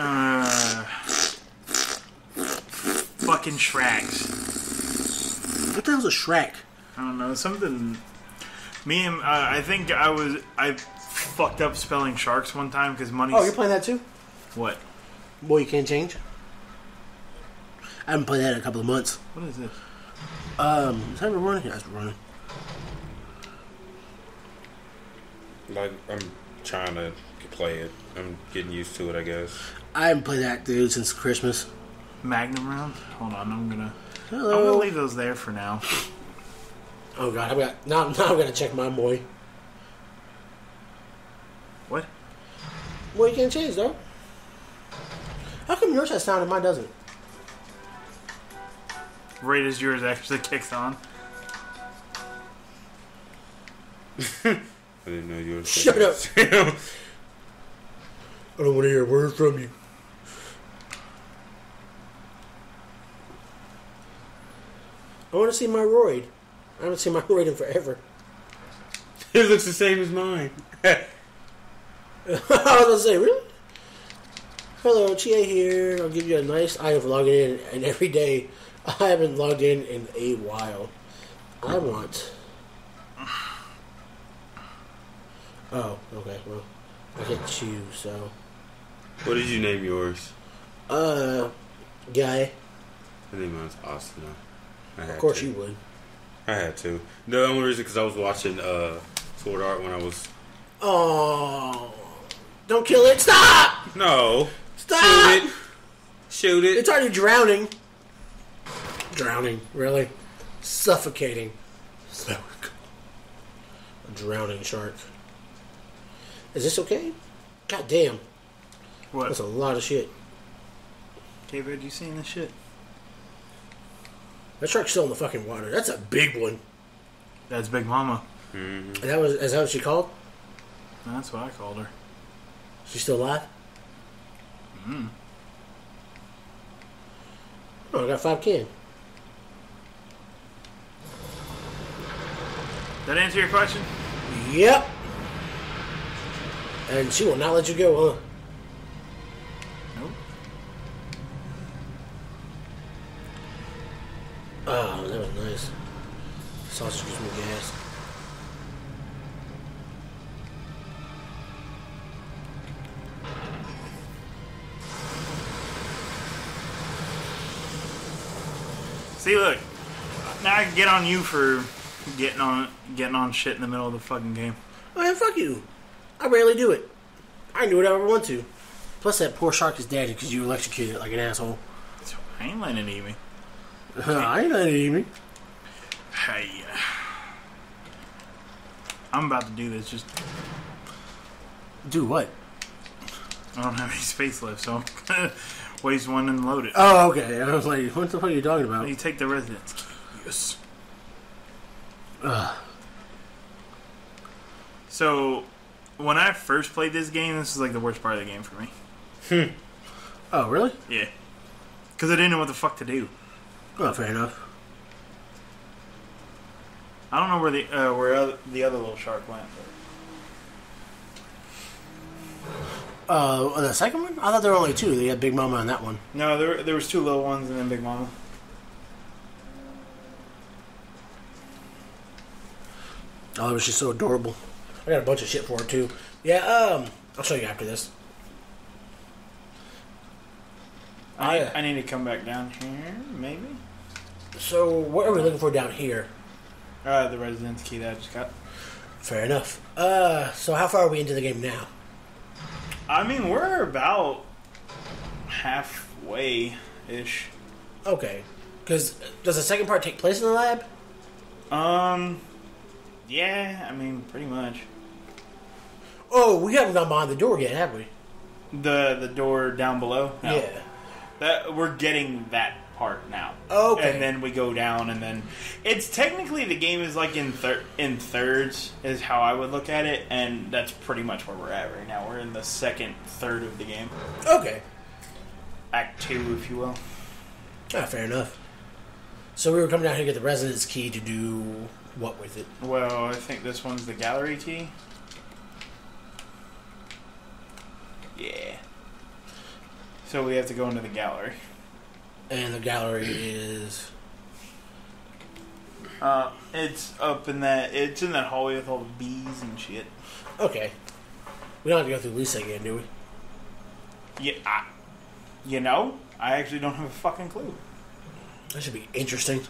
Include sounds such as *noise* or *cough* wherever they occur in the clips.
Uh, fucking Shreks. What the hell's a Shrek? I don't know something. Me and uh, I think I was I fucked up spelling sharks one time because money. Oh, you're playing that too? what? Boy, you can't change. I haven't played that in a couple of months. What is this? Um, is that running? Yeah, it's running. Like I'm trying to play it. I'm getting used to it, I guess. I haven't played that dude since Christmas. Magnum round. Hold on, I'm gonna. I'm gonna leave those there for now. Oh god, I've got now. Now I'm gonna check my boy. What? Boy, you can't change though. How come yours has sound and mine doesn't? Right as yours actually kicks on. *laughs* I didn't know you were. Shut up. *laughs* I don't want to hear a word from you. I want to see my roid. I haven't seen my roid in forever. *laughs* it looks the same as mine. *laughs* I was going to say, really? Hello, Chia here. I'll give you a nice item for logging in, and every day I haven't logged in in a while. I want. Oh, okay. Well, I can choose. So, what did you name yours? uh, guy. I named mine's Austin. I had Of course to. you would. I had to. The only reason because I was watching uh, Sword Art when I was Oh, don't kill it! Stop! no Stop! shoot it, shoot it. It's already drowning. Drowning, really? Suffocating. Suffocate. A drowning shark. Is this okay? God damn, What? that's a lot of shit. David, you seen this shit? That shark's still in the fucking water. That's a big one. That's Big Mama. And that was is that what she called? That's what I called her. She's still alive? Hmm. Oh, I got five can. That answer your question? Yep. And she will not let you go, huh? Gas. See, look. Now I can get on you for getting on getting on shit in the middle of the fucking game. Oh yeah, fuck you. I rarely do it. I can do whatever I want to. Plus, that poor shark is dead because you electrocuted it like an asshole. I ain't letting it eat me. *laughs* I ain't letting it eat me. Hey. I'm about to do this. Just Do what? I don't have any space left, so I'm gonna *laughs* waste one and load it. Oh, okay. I was like, what the fuck are you talking about? You take the residence key. Yes. Ugh. So, when I first played this game, this was like the worst part of the game for me. Hmm. Oh, really? Yeah. Because I didn't know what the fuck to do. Oh, fair enough. I don't know where the uh, where other, the other little shark went. Uh, the second one? I thought there were only two. They had Big Mama on that one. No, there there was two little ones and then Big Mama. Oh, it was just so adorable. I got a bunch of shit for it too. Yeah, um, I'll show you after this. I, I- I need to come back down here, maybe. So, what are we looking for down here? Uh, the residence key that I just got. Fair enough. Uh, so how far are we into the game now? I mean, we're about halfway ish. Okay. Because does the second part take place in the lab? Um, yeah, I mean, pretty much. Oh, we haven't gone behind the door yet, have we? The the door down below. No. Yeah. That we're getting that part now. Okay. And then we go down, and then it's technically the game is like in thir- in thirds is how I would look at it, and that's pretty much where we're at right now. We're in the second third of the game, Okay. Act Two, if you will. Ah, fair enough. So we were coming down here to get the residence key to do what with it? Well, I think this one's the gallery key. Yeah. So we have to go into the gallery. And the gallery is. Uh, it's up in that. It's in that hallway with all the bees and shit. Okay. We don't have to go through Lisa again, do we? Yeah, I, you know, I actually don't have a fucking clue. That should be interesting.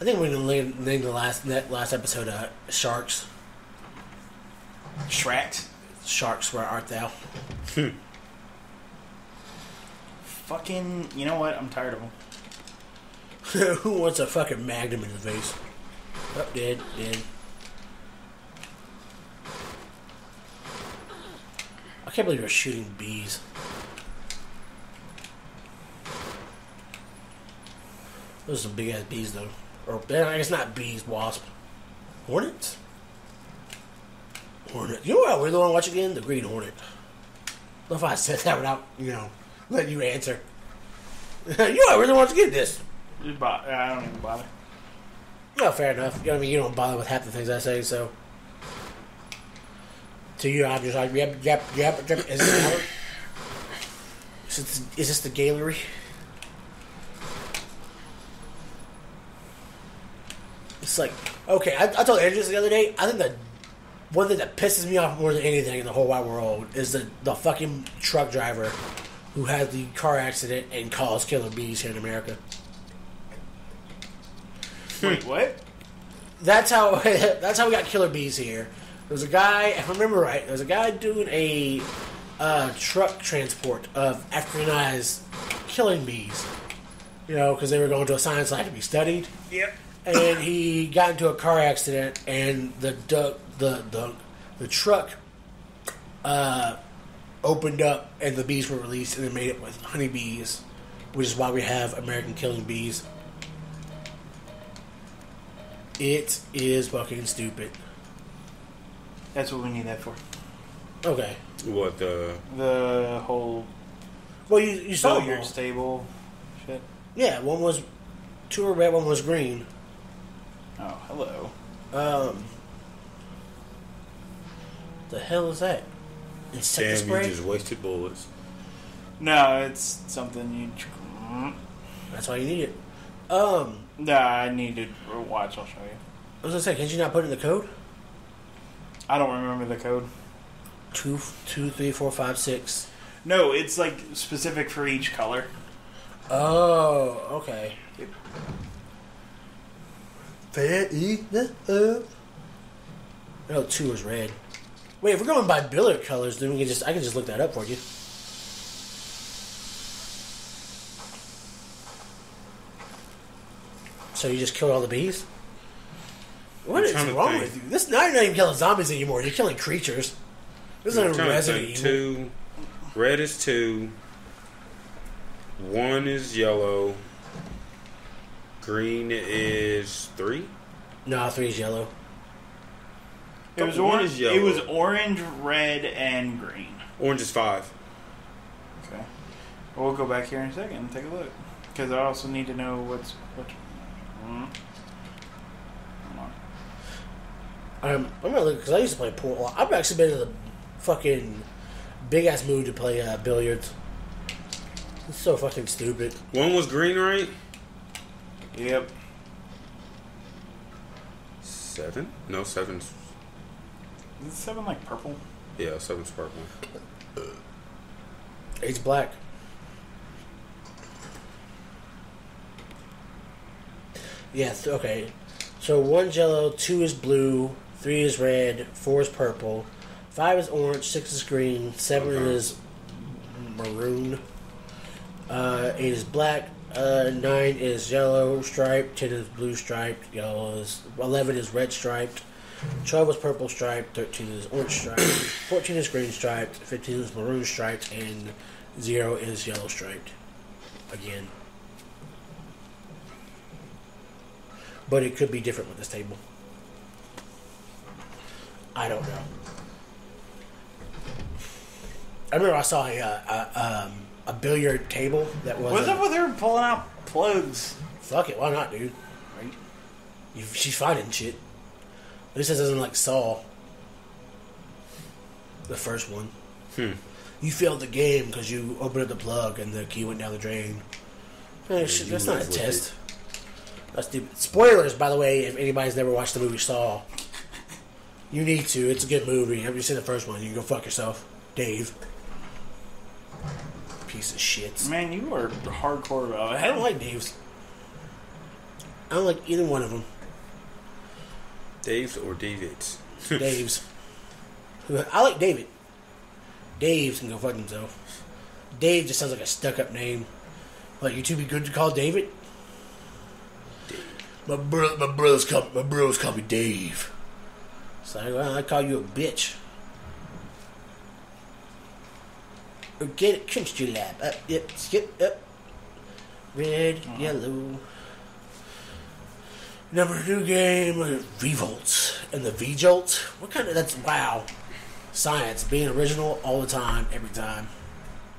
I think we're gonna name, name the last net, last episode uh, "Sharks." Shrek. Sharks, where art thou? Fucking. You know what? I'm tired of them. *laughs* Who wants a fucking magnum in the face? Oh, dead, dead. I can't believe you're shooting bees. Those are some big ass bees, though. Or, I guess not bees, wasp. Hornets? Hornet. You know what I really want to watch again? The Green Hornet. I don't know if I said that without, you know, letting you answer. *laughs* you know what I really want to get this. Just bo- I don't even bother. No, fair enough. You know, I mean, you don't bother with half the things I say, so. To you, I'm just like, yep, yep, yep, yep. Is this, is this, is this the gallery? It's like, okay, I, I told Andrew this the other day. I think that one thing that pisses me off more than anything in the whole wide world is the, the fucking truck driver who had the car accident and caused killer bees here in America. Wait, what? that's how *laughs* that's how we got killer bees here. There was a guy, if I remember right, there was a guy doing a uh, truck transport of Africanized killing bees. You know, because they were going to a science lab to be studied, Yep. and he got into a car accident, and the du- the the the truck uh, opened up, and the bees were released, and they made it with honeybees, which is why we have American killing bees. It is fucking stupid. That's what we need that for. Okay. What the? The whole Well, you, you saw them all. billiards table shit. Yeah, one was two were red, one was green. Oh, hello. Um, the hell is that? Insect Damn, spray. you just wasted bullets. No, it's something you. That's why you need it. Um, Nah, I need to watch. I'll show you. I was gonna say, can't you not put in the code? I don't remember the code. Two, two, three, four, five, six. No, it's like specific for each color. Oh, okay. Fair up. No, two is red. Wait, if we're going by billiard colors, then we can just I can just look that up for you. So you just killed all the bees? What I'm is wrong with you? This now you're not even killing zombies anymore. You're killing creatures. This is not Resident. Evil. Two. Red is two. One is yellow. Green is three. No, three is yellow. It was One orange. is It was orange, red, and green. Orange is five. Okay. We'll go back here in a second and take a look. Because I also need to know what's what. Mm. Hold on. Um, I'm gonna look because I used to play pool. a lot. I've actually been in the fucking big ass mood to play uh, billiards. It's so fucking stupid. One was green, right? Yep. Seven? No, seven's. Is seven like purple? Yeah, seven's purple. It's black. Yes. Okay. So one's yellow, two is blue, three is red, four is purple, five is orange, six is green, seven Okay. is maroon, uh, eight is black, uh, nine is yellow striped, ten is blue striped, yellow is eleven is red striped, twelve is purple striped, thirteen is orange striped, *coughs* fourteen is green striped, fifteen is maroon striped, and zero is yellow striped. Again. But it could be different with this table. I don't know. I remember I saw a uh, a, um, a billiard table that was. What's up with her pulling out plugs? Fuck it, why not, dude? Right? You, she's finding shit. At least it doesn't like Saw. The first one. Hmm. you failed the game because you opened up the plug and the key went down the drain. Eh, shit, that's not a live with test. That's stupid. Spoilers, by the way, if anybody's never watched the movie Saw. You need to. It's a good movie. Have you seen the first one? You can go fuck yourself. Dave. Piece of shit. Man, you are hardcore about it. I don't like Dave's. I don't like either one of them. Dave's or David's? Dave's. *laughs* I like David. Dave's can go fuck himself. Dave just sounds like a stuck up name. Like you two be good to call David? My bro my brothers call my bros call me Dave. So I, well, I call you a bitch. Or get it, cinched your lap. Up, yep, skip, up. Red, uh-huh. yellow. Number two game, Revolts. And the V-Jolt? What kind of, that's, wow. Science, being original all the time, every time. *clears throat*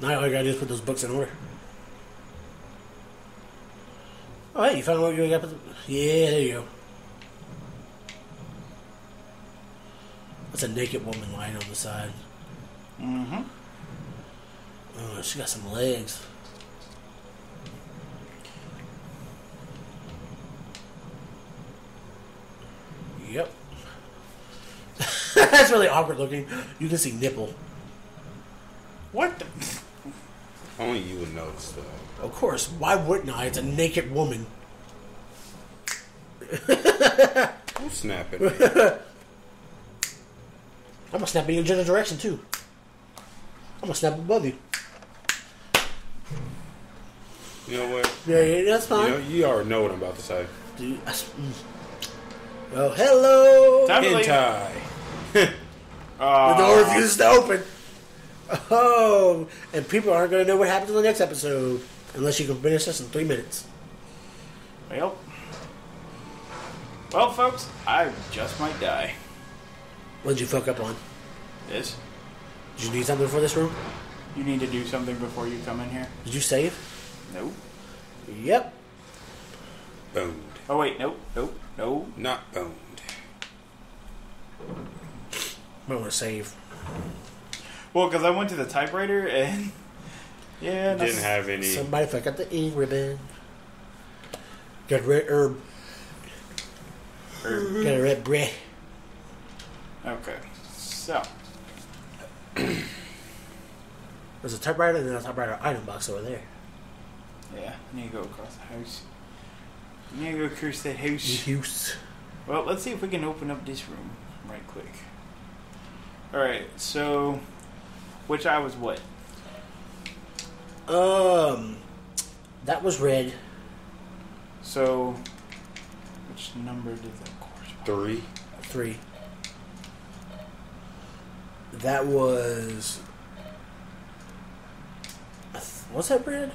now all you gotta do is put those books in order. Oh, hey, you found what you got? Yeah, there you go. That's a naked woman lying on the side. Mm-hmm. Oh, she got some legs. Yep. *laughs* That's really awkward looking. You can see nipple. What the? *laughs* Only you would notice though. Of course. Why wouldn't I? It's a naked woman. Don't snap. *laughs* I'm gonna snap in your general direction too. I'm gonna snap above you. You know what? Yeah, yeah that's You fine. know, you already know what I'm about to say. Dude, that's, mm. Oh, hello. Time to leave. Hentai. *laughs* The Uh, door refuses to open. Oh, and people aren't going to know what happens in the next episode unless you can finish this in three minutes. Well, well, folks, I just might die. What'd you fuck up on? This. Did you need something for this room? You need to do something before you come in here. Did you save? Nope. Yep. Boned. Oh wait, nope, nope, no. Not boned. I want to save. Well, because I went to the typewriter and *laughs* yeah, Didn't that's- have any. Somebody fuck up the ink ribbon. Got red herb. er, Got a red bread. Okay, so There's a typewriter and then a typewriter item box over there. yeah, I need to go across the house. I need to go across that house. Use. Well, let's see if we can open up this room right quick. All right, so which eye was what? Um, that was red. So which number did that correspond? Three. Three. That was. I th- Was that red?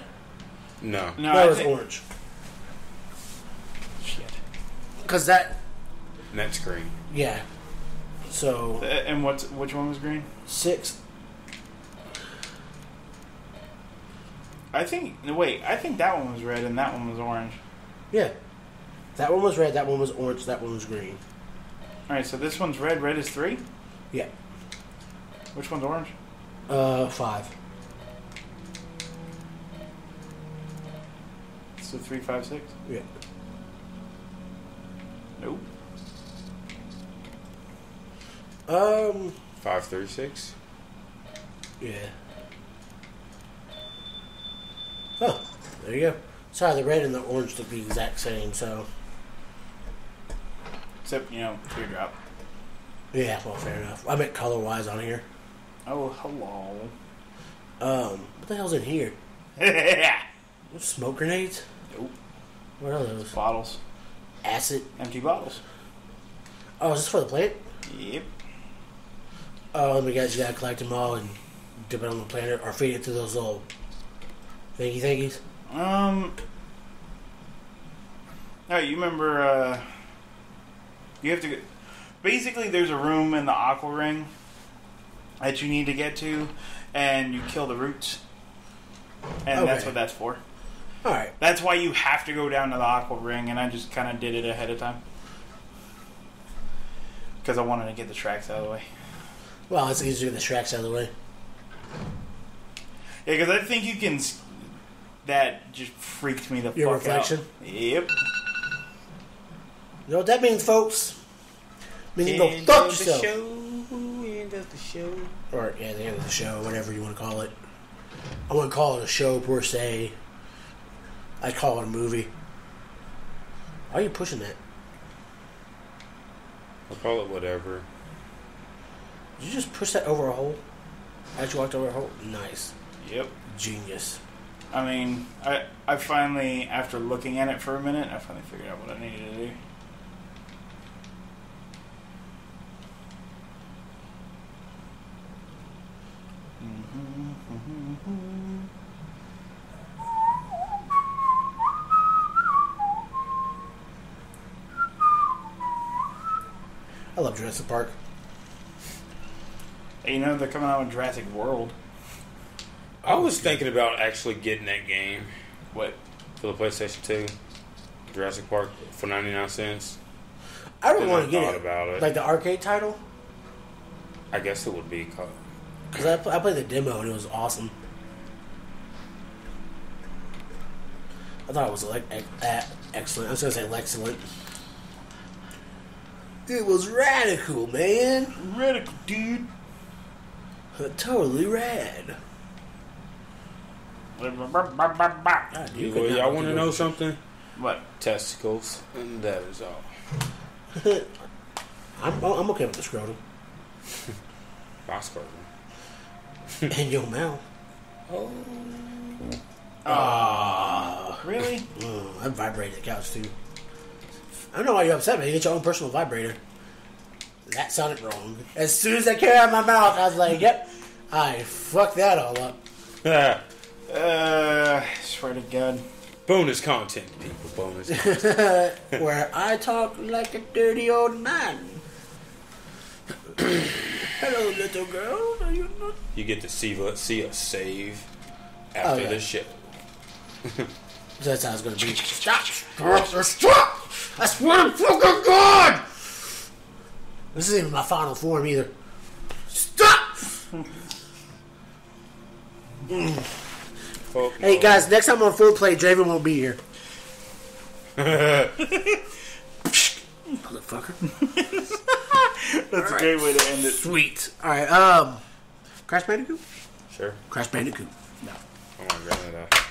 No. No, that I was think- orange. Shit. Cause that, Net screen. yeah. So Uh, And what's which one was green? six. I think. No, wait. I think that one was red and that one was orange. Yeah. That one was red. That one was orange. That one was green. All right, so this one's red. Red is three. Yeah. Which one's orange? Uh, five. So three, five, six. Yeah. Nope. Um. Five thirty six. Yeah. Oh, there you go. Sorry, the red and the orange look the exact same. So Except you know, teardrop. yeah, well, fair enough. I meant color wise on here. Oh, hello. Um, what the hell's in here? *laughs* Smoke grenades? What are those? Bottles. Acid? Empty bottles. Oh, is this for the plant? Yep. Oh, let me guess. You gotta collect them all and dip it on the planet, or feed it to those little thingy thingies. Um. Oh, you remember? uh You have to. Get, basically, there's a room in the aqua ring that you need to get to, and you kill the roots, and that's what that's for. All right. That's why you have to go down to the aqua ring, and I just kind of did it ahead of time. because I wanted to get the tracks out of the way. Well, it's easier to get the tracks out of the way. Yeah, because I think you can. That just freaked me the Your fuck reflection? out. Yep. You know what that means, folks? It means you go fuck yourself. End of the show. Or, yeah, the end of the show, whatever you want to call it. I wouldn't call it a show per se. I'd call it a movie. Why are you pushing that? I'll call it whatever. Did you just push that over a hole? As you walked over a hole? Nice. Yep. Genius. I mean, I I finally, after looking at it for a minute, I finally figured out what I needed to do. Mm-hmm, mm-hmm, mm-hmm. I love Jurassic Park. Hey, you know they're coming out with Jurassic World. I was thinking about actually getting that game What? for the PlayStation 2, Jurassic Park, for 99 cents. I don't want to get it. about it. Like the arcade title? I guess it would be called. Because I, pl- I played the demo and it was awesome. I thought it was like ex- uh, excellent. I was going to say excellent. It was radical, man. Radical, dude. Totally rad. God, you You, could not y'all want to know something? What? Testicles, and that is all. *laughs* I'm, I'm okay with the scrotum. *laughs* Oscar. *laughs* and your mouth. Oh. Ah. Really? Mm, I vibrated the couch too. I don't know why you're upset, man. You get your own personal vibrator. That sounded wrong. As soon as that came out of my mouth, I was like, yep, I fucked that all up. *laughs* Uh, swear to God. bonus content, people. Bonus. *laughs* content. Where I talk like a dirty old man. *coughs* Hello, little girl. Are you not? you get to see see us save after Oh, yeah. the show. *laughs* That's how it's gonna be. Stop! Stop! Stop! I swear to fucking God! This isn't even my final form either. Stop! Fuck Hey no. guys, next time on Four Play, Draven won't be here. *laughs* Motherfucker. That's a great way to end it. Sweet. Alright, um. Crash Bandicoot? Sure. Crash Bandicoot. Oh my god.